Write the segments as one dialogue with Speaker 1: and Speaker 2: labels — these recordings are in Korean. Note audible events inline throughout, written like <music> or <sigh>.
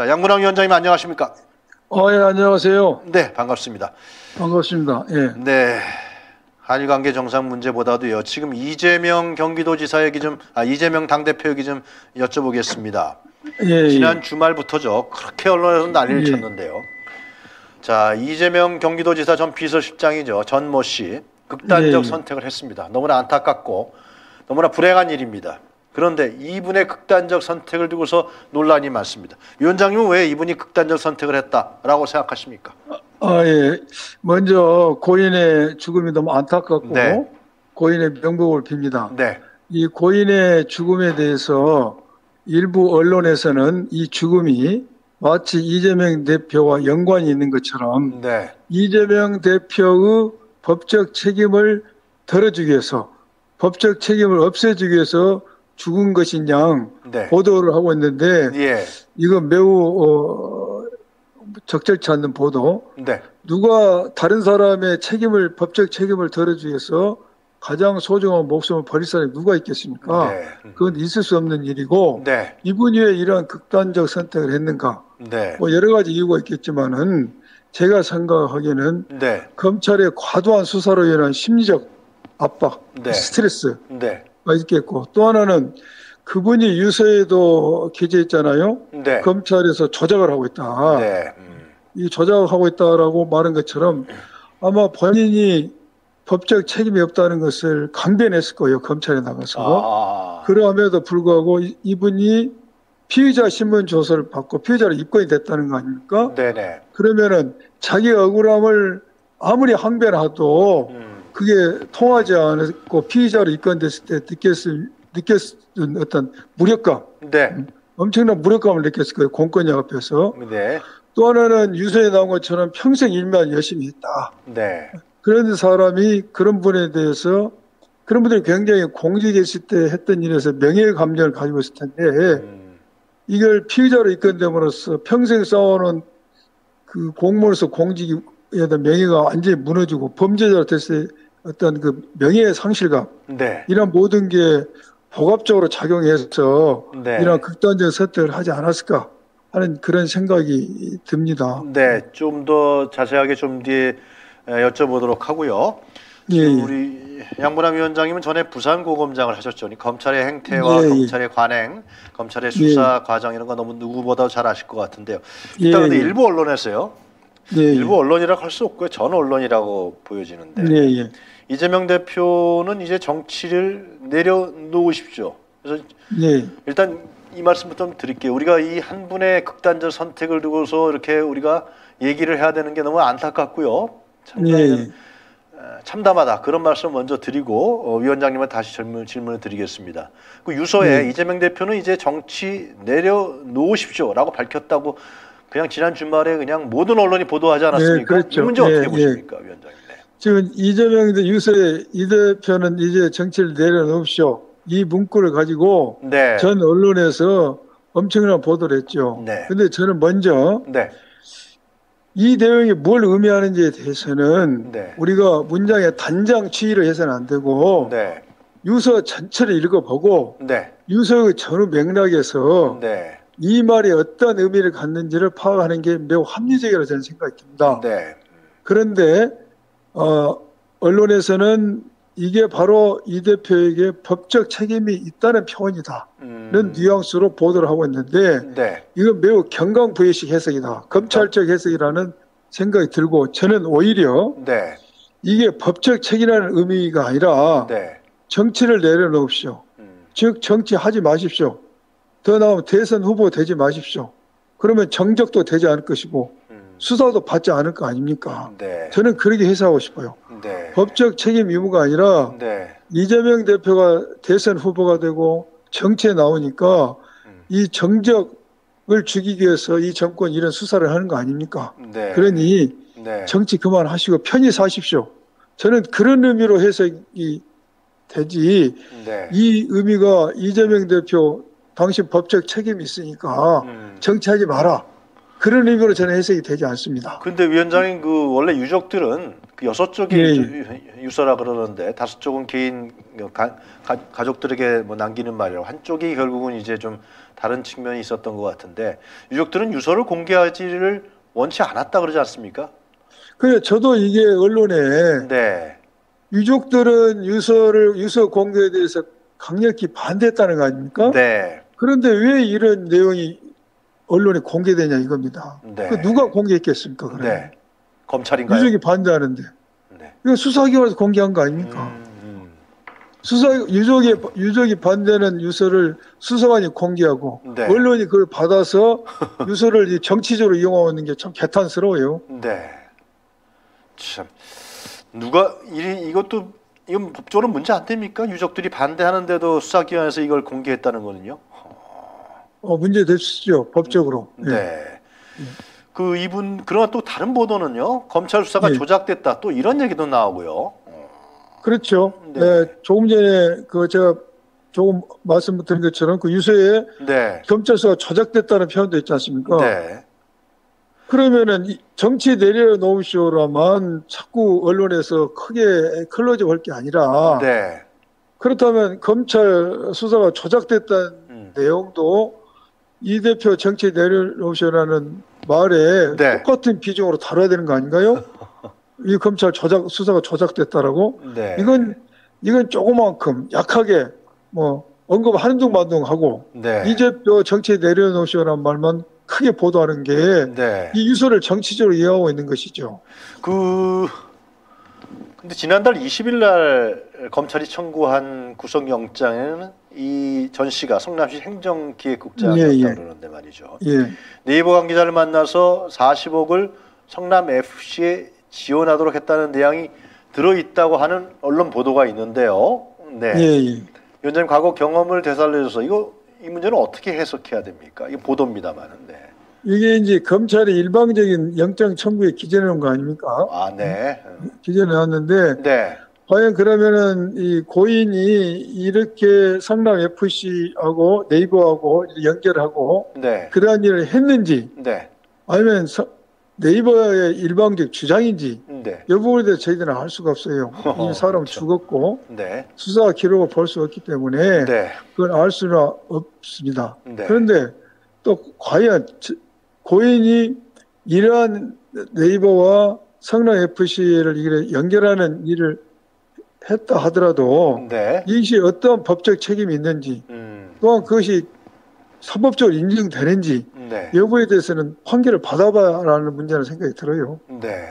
Speaker 1: 자, 양문왕 위원장님 안녕하십니까?
Speaker 2: 어, 예, 안녕하세요.
Speaker 1: 네, 반갑습니다.
Speaker 2: 반갑습니다. 예.
Speaker 1: 네. 한일 관계 정상 문제보다도요. 지금 이재명 경기도지사 얘기 좀, 아 이재명 당 대표 얘기 좀 여쭤보겠습니다.
Speaker 2: 예,
Speaker 1: 지난
Speaker 2: 예.
Speaker 1: 주말부터죠. 그렇게 언론에서 난리를
Speaker 2: 예.
Speaker 1: 쳤는데요. 자, 이재명 경기도지사 전 비서실장이죠. 전 모 씨 극단적
Speaker 2: 예, 예.
Speaker 1: 선택을 했습니다. 너무나 안타깝고 너무나 불행한 일입니다. 그런데 이분의 극단적 선택을 두고서 논란이 많습니다. 위원장님은 왜 이분이 극단적 선택을 했다라고 생각하십니까?
Speaker 2: 아, 예. 먼저 고인의 죽음이 너무 안타깝고
Speaker 1: 네.
Speaker 2: 고인의 명복을 빕니다.
Speaker 1: 네,
Speaker 2: 이 고인의 죽음에 대해서 일부 언론에서는 이 죽음이 마치 이재명 대표와 연관이 있는 것처럼
Speaker 1: 네,
Speaker 2: 이재명 대표의 법적 책임을 덜어주기 위해서 법적 책임을 없애주기 위해서 죽은 것이냐
Speaker 1: 네,
Speaker 2: 보도를 하고 있는데
Speaker 1: 예,
Speaker 2: 이거 매우 어, 적절치 않는 보도.
Speaker 1: 네,
Speaker 2: 누가 다른 사람의 책임을 법적 책임을 덜어주기 위해서 가장 소중한 목숨을 버릴 사람이 누가 있겠습니까?
Speaker 1: 네,
Speaker 2: 그건 있을 수 없는 일이고
Speaker 1: 네,
Speaker 2: 이분이 왜 이러한 극단적 선택을 했는가?
Speaker 1: 네,
Speaker 2: 뭐 여러 가지 이유가 있겠지만은 제가 생각하기에는
Speaker 1: 네,
Speaker 2: 검찰의 과도한 수사로 인한 심리적 압박,
Speaker 1: 네.
Speaker 2: 스트레스가
Speaker 1: 네,
Speaker 2: 있겠고. 또 하나는 그분이 유서에도 기재했잖아요.
Speaker 1: 네,
Speaker 2: 검찰에서 조작을 하고 있다.
Speaker 1: 네, 음,
Speaker 2: 이 조작하고 있다라고 말한 것처럼 아마 본인이 법적 책임이 없다는 것을 강변했을 거예요 검찰에 나가서.
Speaker 1: 아,
Speaker 2: 그럼에도 불구하고 이- 이분이 피의자 신문 조서를 받고 피의자로 입건이 됐다는 거 아닙니까?
Speaker 1: 네, 네,
Speaker 2: 그러면은 자기 억울함을 아무리 항변하도
Speaker 1: 음,
Speaker 2: 그게 통하지 않았고 피의자로 입건됐을 때 느꼈을 느꼈은 어떤 무력감,
Speaker 1: 네,
Speaker 2: 엄청난 무력감을 느꼈을 거예요 공권력 앞에서.
Speaker 1: 네,
Speaker 2: 또 하나는 유서에 나온 것처럼 평생 일만 열심히 했다.
Speaker 1: 네,
Speaker 2: 그런 사람이 그런 분에 대해서 그런 분들이 굉장히 공직에 있을 때 했던 일에서 명예 감정을 가지고 있을 텐데
Speaker 1: 음,
Speaker 2: 이걸 피의자로 입건됨으로써 평생 쌓아오는 그 공무원으로서 공직에 대한 명예가 완전히 무너지고 범죄자로 됐을 때 어떤 그 명예의 상실감
Speaker 1: 네,
Speaker 2: 이런 모든 게 복합적으로 작용해서
Speaker 1: 네.
Speaker 2: 이런 극단적 선택을 하지 않았을까 하는 그런 생각이 듭니다.
Speaker 1: 네, 좀 더 자세하게 좀 뒤에 에, 여쭤보도록 하고요.
Speaker 2: 예, 예.
Speaker 1: 우리 양문남 위원장님은 전에 부산고검장을 하셨죠. 이 검찰의 행태와
Speaker 2: 예, 예.
Speaker 1: 검찰의 관행, 검찰의 수사 과정 이런 거 너무 누구보다 잘 아실 것 같은데요.
Speaker 2: 예,
Speaker 1: 일단 근데
Speaker 2: 예.
Speaker 1: 일부 언론에서요.
Speaker 2: 예, 예.
Speaker 1: 일부 언론이라고 할 수 없고요. 전 언론이라고 보여지는데
Speaker 2: 예, 예.
Speaker 1: 이재명 대표는 이제 정치를 내려놓으십시오. 그래서
Speaker 2: 예.
Speaker 1: 일단 이 말씀부터 좀 드릴게요. 우리가 이 한 분의 극단적 선택을 두고서 이렇게 우리가 얘기를 해야 되는 게 너무 안타깝고요. 참담,
Speaker 2: 예.
Speaker 1: 참담하다 그런 말씀 먼저 드리고 어, 위원장님한테 다시 질문, 질문을 드리겠습니다. 그 유서에
Speaker 2: 네.
Speaker 1: 이재명 대표는 이제 정치 내려놓으십시오라고 밝혔다고 그냥 지난 주말에 그냥 모든 언론이 보도하지 않았습니까?
Speaker 2: 네, 그렇죠.
Speaker 1: 이 문제 어떻게
Speaker 2: 예,
Speaker 1: 보십니까, 위원장님? 네.
Speaker 2: 지금 이재명 유서에 이 대표는 이제 정치를 내려놓으십시오. 이 문구를 가지고
Speaker 1: 네.
Speaker 2: 전 언론에서 엄청난 보도를 했죠.
Speaker 1: 네.
Speaker 2: 근데 저는 먼저
Speaker 1: 네.
Speaker 2: 이 내용이 뭘 의미하는지에 대해서는
Speaker 1: 네.
Speaker 2: 우리가 문장에 단장 취의를 해서는 안 되고
Speaker 1: 네.
Speaker 2: 유서 전체를 읽어보고
Speaker 1: 네.
Speaker 2: 유서의 전후 맥락에서
Speaker 1: 네.
Speaker 2: 이 말이 어떤 의미를 갖는지를 파악하는 게 매우 합리적이라고 저는 생각이 듭니다.
Speaker 1: 네.
Speaker 2: 그런데 어, 언론에서는 이게 바로 이 대표에게 법적 책임이 있다는 표현이다는
Speaker 1: 음,
Speaker 2: 뉘앙스로 보도를 하고 있는데
Speaker 1: 네.
Speaker 2: 이건 매우 경강부회식 해석이다. 검찰적 해석이라는 생각이 들고 저는 오히려
Speaker 1: 네.
Speaker 2: 이게 법적 책임이라는 의미가 아니라
Speaker 1: 네.
Speaker 2: 정치를 내려놓으십시오.
Speaker 1: 음,
Speaker 2: 즉 정치하지 마십시오. 더 나오면 대선 후보 되지 마십시오. 그러면 정적도 되지 않을 것이고
Speaker 1: 음,
Speaker 2: 수사도 받지 않을 거 아닙니까?
Speaker 1: 네.
Speaker 2: 저는 그렇게 해석하고 싶어요.
Speaker 1: 네.
Speaker 2: 법적 책임 의무가 아니라
Speaker 1: 네.
Speaker 2: 이재명 대표가 대선 후보가 되고 정치에 나오니까
Speaker 1: 음.
Speaker 2: 이 정적을 죽이기 위해서 이 정권 이런 수사를 하는 거 아닙니까?
Speaker 1: 네.
Speaker 2: 그러니
Speaker 1: 네.
Speaker 2: 정치 그만하시고 편히 사십시오. 저는 그런 의미로 해석이 되지
Speaker 1: 네.
Speaker 2: 이 의미가 이재명 대표 당신 법적 책임이 있으니까
Speaker 1: 음,
Speaker 2: 정치하지 마라. 그런 의미로 저는 해석이 되지 않습니다.
Speaker 1: 근데 위원장님 그 원래 유족들은 그 여섯 쪽이
Speaker 2: 예,
Speaker 1: 유- 유서라 그러는데 다섯 쪽은 개인 가, 가, 족들에게뭐 남기는 말이라고 한 쪽이 결국은 이제 좀 다른 측면이 있었던 것 같은데 유족들은 유서를 공개하지를 원치 않았다 그러지 않습니까?
Speaker 2: 그래 저도 이게 언론에
Speaker 1: 네,
Speaker 2: 유족들은 유서를 유서 공개에 대해서 강력히 반대했다는 거 아닙니까?
Speaker 1: 네,
Speaker 2: 그런데 왜 이런 내용이 언론에 공개되냐 이겁니다.
Speaker 1: 네.
Speaker 2: 그 누가 공개했겠습니까? 그래.
Speaker 1: 네. 검찰인가요?
Speaker 2: 유족이 반대하는데
Speaker 1: 네.
Speaker 2: 이거 수사기관에서 공개한 거 아닙니까?
Speaker 1: 음, 음.
Speaker 2: 수사 유족이 유족이 반대하는 유서를 수사관이 공개하고
Speaker 1: 네.
Speaker 2: 언론이 그걸 받아서 <laughs> 유서를 이 정치적으로 이용하고 있는 게 참 개탄스러워요.
Speaker 1: 네. 참 누가 이 이것도 이건 법적으로 문제 안 됩니까? 유족들이 반대하는데도 수사기관에서 이걸 공개했다는 거는요.
Speaker 2: 어, 문제 됐죠 법적으로. 예.
Speaker 1: 네. 그 이분 그러나 또 다른 보도는요. 검찰 수사가
Speaker 2: 예.
Speaker 1: 조작됐다. 또 이런 얘기도 나오고요.
Speaker 2: 그렇죠.
Speaker 1: 네.
Speaker 2: 예, 조금 전에 그 제가 조금 말씀드린 것처럼 그 유서에
Speaker 1: 네.
Speaker 2: 검찰 수사가 조작됐다는 표현도 있지 않습니까?
Speaker 1: 네.
Speaker 2: 그러면은 이 정치 내려놓으시오라만 자꾸 언론에서 크게 클로즈업 할 게 아니라
Speaker 1: 네.
Speaker 2: 그렇다면 검찰 수사가 조작됐다는
Speaker 1: 음.
Speaker 2: 내용도 이 대표 정치 내려놓으시오라는 말에
Speaker 1: 네.
Speaker 2: 똑같은 비중으로 다뤄야 되는 거 아닌가요? <laughs> 이 검찰 조작 수사가 조작됐다라고
Speaker 1: 네.
Speaker 2: 이건 이건 조그만큼 약하게 뭐 언급하는 둥 만둥 하고
Speaker 1: 네.
Speaker 2: 이 대표 정치 내려놓으시오라는 말만 크게 보도하는 게이
Speaker 1: 네.
Speaker 2: 유서를 정치적으로 이해하고 있는 것이죠.
Speaker 1: 그 근데 지난달 20일 날 검찰이 청구한 구속영장에는 이 전 씨가 성남시 행정기획국장이었다
Speaker 2: 예, 예.
Speaker 1: 그러는데 말이죠.
Speaker 2: 예,
Speaker 1: 네이버 관계자를 만나서 40억을 성남 FC에 지원하도록 했다는 내용이 들어 있다고 하는 언론 보도가 있는데요. 네.
Speaker 2: 예, 예.
Speaker 1: 위원장님 과거 경험을 되살려줘서 이거 이 문제는 어떻게 해석해야 됩니까? 이거 보도입니다만은. 네.
Speaker 2: 이게 이제 검찰이 일방적인 영장 청구에 기재해 놓은 거 아닙니까?
Speaker 1: 아, 네.
Speaker 2: 기재해 놨는데
Speaker 1: 네.
Speaker 2: 과연 그러면은 이 고인이 이렇게 성남 FC하고 네이버하고 연결하고
Speaker 1: 네.
Speaker 2: 그러한 일을 했는지
Speaker 1: 네.
Speaker 2: 아니면 서- 네이버의 일방적 주장인지
Speaker 1: 네.
Speaker 2: 이 부분에 대해서 저희들은 알 수가 없어요. <laughs> 이 사람 은
Speaker 1: 그렇죠.
Speaker 2: 죽었고
Speaker 1: 네.
Speaker 2: 수사 기록을 볼 수 없기 때문에
Speaker 1: 네.
Speaker 2: 그걸 알 수는 없습니다.
Speaker 1: 네.
Speaker 2: 그런데 또 과연 저- 고인이 이러한 네이버와 성남 FC를 연결하는 일을 했다 하더라도
Speaker 1: 네.
Speaker 2: 이것이 어떤 법적 책임이 있는지
Speaker 1: 음.
Speaker 2: 또한 그것이 사법적으로 인정되는지
Speaker 1: 네.
Speaker 2: 여부에 대해서는 판결을 받아봐라는 문제라는 생각이 들어요.
Speaker 1: 네.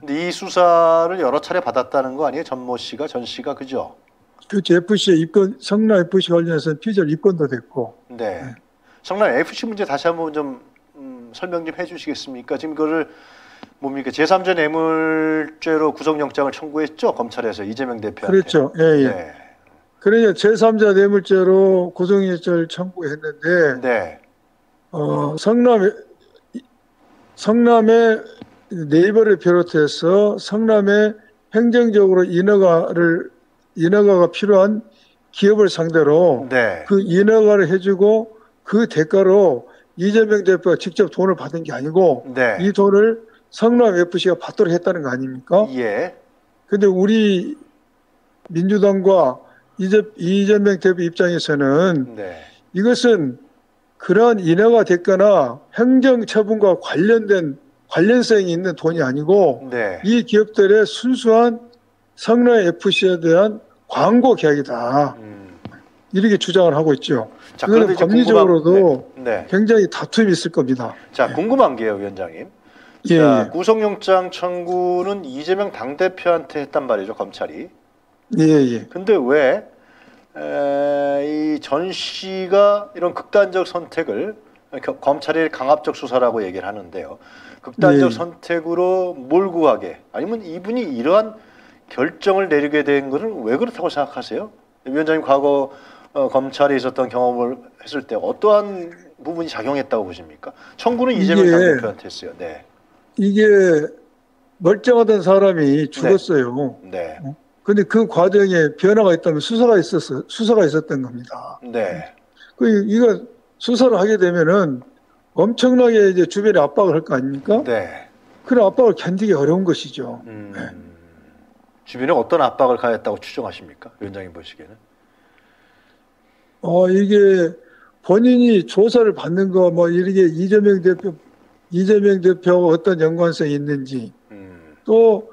Speaker 1: 근데 이 수사를 여러 차례 받았다는 거 아니에요? 전모 씨가 전 씨가 그죠?
Speaker 2: 그 FC의 입건 성남 FC 관련해서는 피의자 입건도 됐고
Speaker 1: 네. 성남 FC 문제 다시 한번 좀 음, 설명 좀 해주시겠습니까? 지금 그거를 뭡니까 제3자 뇌물죄로 구속영장을 청구했죠 검찰에서 이재명 대표한테.
Speaker 2: 그렇죠. 예, 예.
Speaker 1: 네.
Speaker 2: 그러니까 제3자 뇌물죄로 구속영장을 청구했는데
Speaker 1: 네.
Speaker 2: 어, 성남 성남의 네이버를 비롯해서 성남의 행정적으로 인허가를 인허가가 필요한 기업을 상대로
Speaker 1: 네.
Speaker 2: 그 인허가를 해주고 그 대가로 이재명 대표가 직접 돈을 받은 게 아니고
Speaker 1: 네.
Speaker 2: 이 돈을 성남 FC가 받도록 했다는 거 아닙니까?
Speaker 1: 예.
Speaker 2: 근데 우리 민주당과 이재, 이재명 대표 입장에서는
Speaker 1: 네.
Speaker 2: 이것은 그러한 인허가 됐거나 행정 처분과 관련된 관련성이 있는 돈이 아니고
Speaker 1: 네.
Speaker 2: 이 기업들의 순수한 성남 FC에 대한 광고 계약이다.
Speaker 1: 음.
Speaker 2: 이렇게 주장을 하고 있죠.
Speaker 1: 자, 그런데
Speaker 2: 법리적으로도
Speaker 1: 궁금한, 네. 네.
Speaker 2: 굉장히 다툼이 있을 겁니다.
Speaker 1: 자, 궁금한 게요, 위원장님.
Speaker 2: 예,
Speaker 1: 자,
Speaker 2: 예.
Speaker 1: 구속영장 청구는 이재명 당대표한테 했단 말이죠, 검찰이.
Speaker 2: 예, 예.
Speaker 1: 근데 왜이전 씨가 이런 극단적 선택을 겨- 검찰이 강압적 수사라고 얘기를 하는데요. 극단적
Speaker 2: 네.
Speaker 1: 선택으로 몰고 가게 아니면 이분이 이러한 결정을 내리게 된 것은 왜 그렇다고 생각하세요? 위원장님 과거 어, 검찰에 있었던 경험을 했을 때 어떠한 부분이 작용했다고 보십니까? 청구는 이재명
Speaker 2: 이게-
Speaker 1: 당대표한테 했어요. 네.
Speaker 2: 이게 멀쩡하던 사람이 죽었어요.
Speaker 1: 네.
Speaker 2: 근데 그 과정에 변화가 있다면 수사가 있었어, 수사가 있었던 겁니다.
Speaker 1: 네.
Speaker 2: 그, 이거 수사를 하게 되면은 엄청나게 이제 주변에 압박을 할 거 아닙니까?
Speaker 1: 네.
Speaker 2: 그런 압박을 견디기 어려운 것이죠.
Speaker 1: 음, 주변에 어떤 압박을 가했다고 추정하십니까? 위원장님 보시기에는?
Speaker 2: 어, 이게 본인이 조사를 받는 거, 뭐, 이렇게 이재명 대표, 이재명 대표와 어떤 연관성이 있는지,
Speaker 1: 음,
Speaker 2: 또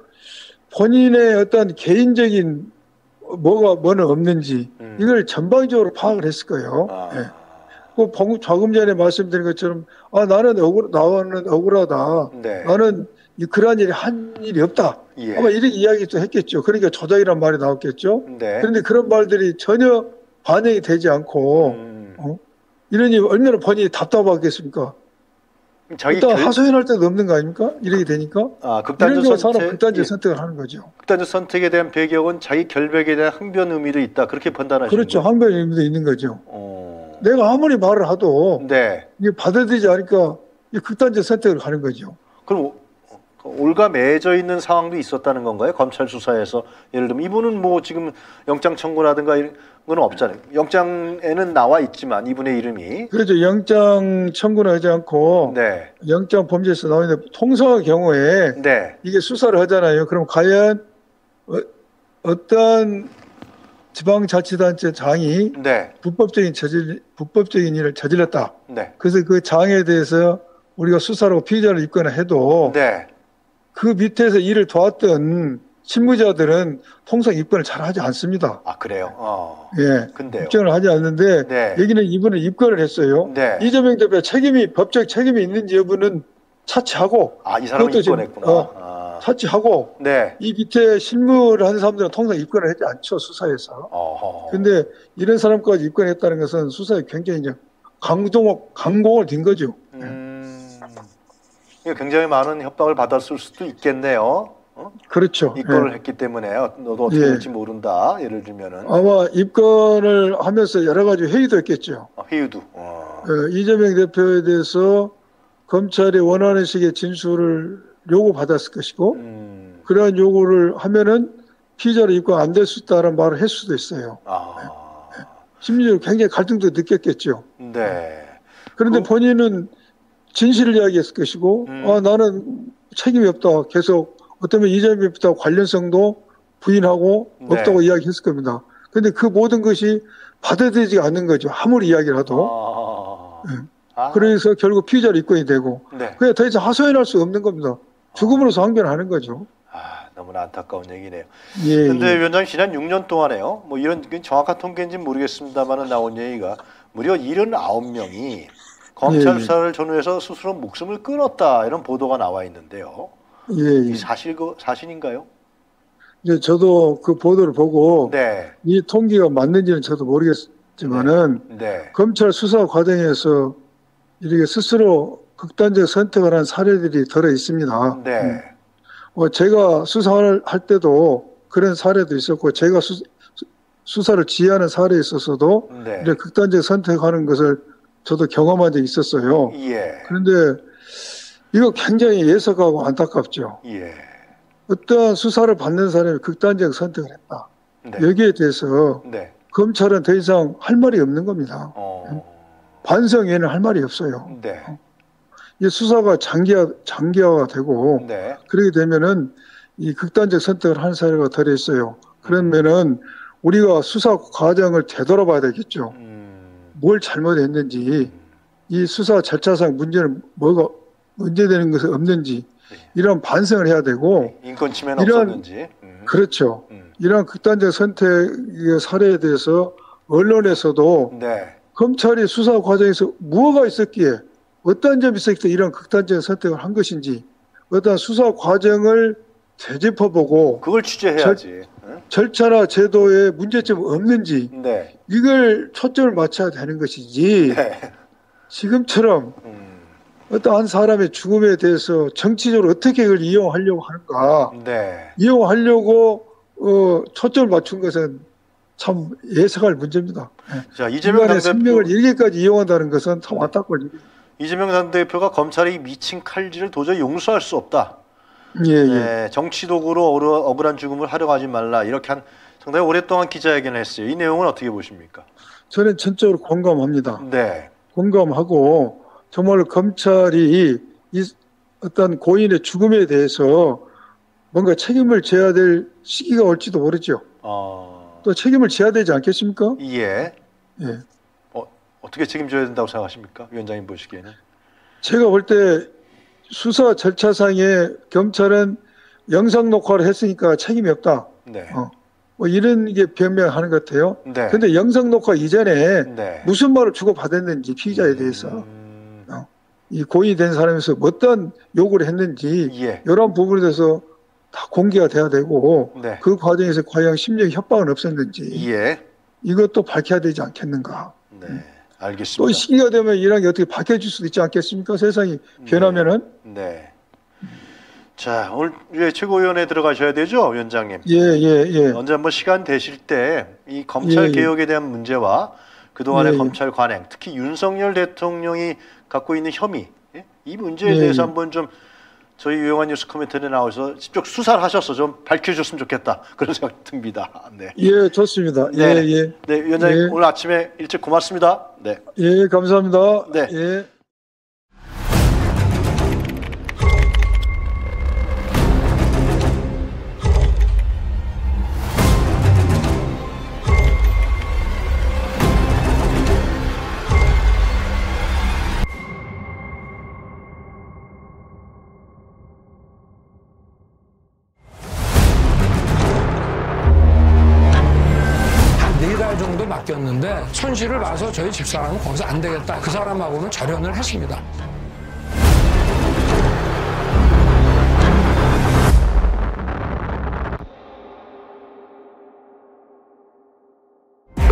Speaker 2: 본인의 어떤 개인적인 뭐가, 뭐는 없는지,
Speaker 1: 음.
Speaker 2: 이걸 전방적으로 파악을 했을 거예요.
Speaker 1: 아,
Speaker 2: 예. 그 방- 조금 전에 말씀드린 것처럼, 아, 나는 억울, 나는 억울하다.
Speaker 1: 네.
Speaker 2: 나는 이- 그러한 일이 한 일이 없다.
Speaker 1: 예.
Speaker 2: 아마 이렇게 이야기도 했겠죠. 그러니까 조작이란 말이 나왔겠죠.
Speaker 1: 네.
Speaker 2: 그런데 그런 말들이 전혀 반영이 되지 않고,
Speaker 1: 음,
Speaker 2: 이러니 얼마나 본인이 답답하겠습니까?
Speaker 1: 자기
Speaker 2: 일단
Speaker 1: 결,
Speaker 2: 하소연할 데도 없는 거 아닙니까? 이렇게 되니까
Speaker 1: 아, 극단적 선택,
Speaker 2: 극단적
Speaker 1: 예.
Speaker 2: 선택을 하는 거죠.
Speaker 1: 극단적 선택에 대한 배경은 자기 결백에 대한 항변 의미도 있다. 그렇게 판단하시는
Speaker 2: 그렇죠.
Speaker 1: 거예요?
Speaker 2: 항변 의미도 있는 거죠.
Speaker 1: 어,
Speaker 2: 내가 아무리 말을 하도
Speaker 1: 네.
Speaker 2: 이게 받아들이지 않으니까 이 극단적 선택을 하는 거죠.
Speaker 1: 그럼 오- 올가 매져 있는 상황도 있었다는 건가요? 검찰 수사에서 예를 들면 이분은 뭐 지금 영장 청구라든가 이런 건 없잖아요. 영장에는 나와 있지만 이분의 이름이
Speaker 2: 그렇죠. 영장 청구는 하지 않고
Speaker 1: 네,
Speaker 2: 영장 범죄에서 나오는데 통상의 경우에
Speaker 1: 네,
Speaker 2: 이게 수사를 하잖아요. 그럼 과연 어, 떤 지방자치단체 장이
Speaker 1: 네,
Speaker 2: 불법적인 저질 불법적인 일을 저질렀다.
Speaker 1: 네,
Speaker 2: 그래서 그 장에 대해서 우리가 수사로 피의자를 입거나 해도
Speaker 1: 네.
Speaker 2: 그 밑에서 일을 도왔던 실무자들은 통상 입건을 잘 하지 않습니다.
Speaker 1: 아 그래요. 어,
Speaker 2: 예.
Speaker 1: 근데요.
Speaker 2: 입증을 하지 않는데
Speaker 1: 네,
Speaker 2: 여기는 이분은 입건을 했어요.
Speaker 1: 네.
Speaker 2: 이재명 대표 책임이 법적 책임이 있는지 여부는 차치하고
Speaker 1: 아이 사람은 입건했구나.
Speaker 2: 어.
Speaker 1: 아,
Speaker 2: 차치하고
Speaker 1: 네.
Speaker 2: 이 밑에 실무를 하는 사람들은 통상 입건을 하지 않죠 수사에서.
Speaker 1: 어허.
Speaker 2: 근데 이런 사람까지 입건했다는 것은 수사에 굉장히 이제 강동 강공을 딘 거죠.
Speaker 1: 굉장히 많은 협박을 받았을 수도 있겠네요. 어?
Speaker 2: 그렇죠.
Speaker 1: 입건을
Speaker 2: 예.
Speaker 1: 했기 때문에 어, 너도 어떻게
Speaker 2: 예.
Speaker 1: 될지 모른다. 예를 들면은
Speaker 2: 아마 입건을 하면서 여러 가지 회의도 했겠죠.
Speaker 1: 어, 회유도. 어.
Speaker 2: 어, 이재명 대표에 대해서 검찰이 원하는 식의 진술을 요구받았을 것이고
Speaker 1: 음,
Speaker 2: 그러한 요구를 하면은 피의자로 입건 안 될 수 있다는 말을 했을 수도 있어요.
Speaker 1: 아,
Speaker 2: 심지어 굉장히 갈등도 느꼈겠죠.
Speaker 1: 네.
Speaker 2: 그런데
Speaker 1: 그-
Speaker 2: 본인은 진실을 이야기했을 것이고
Speaker 1: 음.
Speaker 2: 아 나는 책임이 없다. 계속 어쩌면 이재명 대표와 관련성도 부인하고
Speaker 1: 네.
Speaker 2: 없다고 이야기했을 겁니다. 그런데 그 모든 것이 받아들이지 않는 거죠. 아무리 이야기를 하도.
Speaker 1: 아,
Speaker 2: 예.
Speaker 1: 아,
Speaker 2: 그래서 결국 피의자로 입건이 되고
Speaker 1: 네.
Speaker 2: 그냥 더 이상 하소연할 수 없는 겁니다. 죽음으로서 항변하는 거죠.
Speaker 1: 아, 너무나 안타까운 얘기네요.
Speaker 2: 예,
Speaker 1: 근데
Speaker 2: 예.
Speaker 1: 위원장님 지난 6년 동안에요. 뭐 이런 그 정확한 통계인지는 모르겠습니다만은 나온 얘기가 무려 79명이 검찰. 수사를 전후해서 스스로 목숨을 끊었다 이런 보도가 나와 있는데요.
Speaker 2: 예,
Speaker 1: 이
Speaker 2: 예.
Speaker 1: 사실 그 사실인가요?
Speaker 2: 이제 저도 그 보도를 보고
Speaker 1: 네,
Speaker 2: 이 통계가 맞는지는 저도 모르겠지만은
Speaker 1: 네,
Speaker 2: 검찰 수사 과정에서 이렇게 스스로 극단적 선택을 한 사례들이 들어 있습니다.
Speaker 1: 네,
Speaker 2: 어, 제가 수사를 할 때도 그런 사례도 있었고 제가 수, 수사를 지휘하는 사례에 있어서도
Speaker 1: 네,
Speaker 2: 이렇게 극단적 선택하는 것을 저도 경험한 적이 있었어요.
Speaker 1: 예,
Speaker 2: 그런데 이거 굉장히 예석하고 안타깝죠.
Speaker 1: 예,
Speaker 2: 어떤 수사를 받는 사람이 극단적 선택을 했다.
Speaker 1: 네,
Speaker 2: 여기에 대해서
Speaker 1: 네,
Speaker 2: 검찰은 더 이상 할 말이 없는 겁니다.
Speaker 1: 어,
Speaker 2: 반성 외에는 할 말이 없어요.
Speaker 1: 네,
Speaker 2: 이 수사가 장기화, 장기화가 되고
Speaker 1: 네,
Speaker 2: 그렇게 되면은 이 극단적 선택을 한 사례가 덜 있어요. 그러면은 우리가 수사 과정을 되돌아봐야 되겠죠.
Speaker 1: 음,
Speaker 2: 뭘 잘못했는지 이 수사 절차상 문제는 뭐가 문제되는 것은 없는지 이런 반성을 해야 되고
Speaker 1: 인권 침해는
Speaker 2: 이런-
Speaker 1: 없었는지, 음,
Speaker 2: 그렇죠.
Speaker 1: 음,
Speaker 2: 이러한 극단적 선택의 사례에 대해서 언론에서도
Speaker 1: 네,
Speaker 2: 검찰이 수사 과정에서 무엇가 있었기에 어떤 점이 있었기에 이런 극단적 선택을 한 것인지 어떤 수사 과정을 되짚어보고
Speaker 1: 그걸 취재해야지. 응?
Speaker 2: 절차나 제도에 문제점이 없는지
Speaker 1: 네,
Speaker 2: 이걸 초점을 맞춰야 되는 것이지
Speaker 1: 네,
Speaker 2: 지금처럼
Speaker 1: 음,
Speaker 2: 어떤 한 사람의 죽음에 대해서 정치적으로 어떻게 이걸 이용하려고 하는가
Speaker 1: 네.
Speaker 2: 이용하려고 어, 초점을 맞춘 것은 참 예상할 문제입니다.
Speaker 1: 자 이재명 당대표
Speaker 2: 생명을 이렇게까지 이용한다는 것은 참 안타까운 일이에요.
Speaker 1: 이재명 당대표가 검찰이 미친 칼질을 도저히 용서할 수 없다.
Speaker 2: 예, 예.
Speaker 1: 네, 정치 도구로 억울한 죽음을 활용하지 말라. 이렇게 한 상당히 오랫동안 기자회견을 했어요. 이 내용은 어떻게 보십니까?
Speaker 2: 저는 전적으로 공감합니다.
Speaker 1: 네,
Speaker 2: 공감하고 정말 검찰이 이 어떤 고인의 죽음에 대해서 뭔가 책임을 져야 될 시기가 올지도 모르죠.
Speaker 1: 어,
Speaker 2: 또 책임을 져야 되지 않겠습니까?
Speaker 1: 예.
Speaker 2: 예.
Speaker 1: 어, 어떻게 책임져야 된다고 생각하십니까? 위원장님 보시기에는.
Speaker 2: 제가 볼 때 수사 절차상에 경찰은 영상 녹화를 했으니까 책임이 없다.
Speaker 1: 네.
Speaker 2: 어. 뭐 이런 게 변명하는 것 같아요.
Speaker 1: 네.
Speaker 2: 근데 영상 녹화 이전에
Speaker 1: 네.
Speaker 2: 무슨 말을 주고받았는지 피의자에 대해서
Speaker 1: 음,
Speaker 2: 이 고인이 된 사람에서 어떤 요구를 했는지
Speaker 1: 예.
Speaker 2: 이런 부분에 대해서 다 공개가 돼야 되고
Speaker 1: 네.
Speaker 2: 그 과정에서 과연 심리적 협박은 없었는지
Speaker 1: 예.
Speaker 2: 이것도 밝혀야 되지 않겠는가.
Speaker 1: 네.
Speaker 2: 또
Speaker 1: 알겠습니다.
Speaker 2: 시기가 되면 이런 게 어떻게 밝혀질 수도 있지 않겠습니까? 세상이 변하면은
Speaker 1: 네. 자, 오늘 최고위원회 들어가셔야 되죠, 위원장님.
Speaker 2: 예, 예, 예.
Speaker 1: 언제 한번 시간 되실 때 이 검찰
Speaker 2: 예, 예.
Speaker 1: 개혁에 대한 문제와 그동안의
Speaker 2: 예, 예.
Speaker 1: 검찰 관행, 특히 윤석열 대통령이 갖고 있는 혐의, 예? 이 문제에
Speaker 2: 예,
Speaker 1: 대해서
Speaker 2: 예.
Speaker 1: 한번 좀 저희 유용한 뉴스 코멘터에 나와서 직접 수사를 하셔서 좀 밝혀줬으면 좋겠다 그런 생각 듭니다. 네.
Speaker 2: 예, 좋습니다. 예,
Speaker 1: 네.
Speaker 2: 예.
Speaker 1: 네, 위원장님
Speaker 2: 예.
Speaker 1: 오늘 아침에 일찍 고맙습니다. 네.
Speaker 2: 예, 감사합니다.
Speaker 1: 네.
Speaker 2: 예.
Speaker 3: 손실을 봐서 저희 집사람은 거기서 안 되겠다. 그 사람하고는 절연을 했습니다.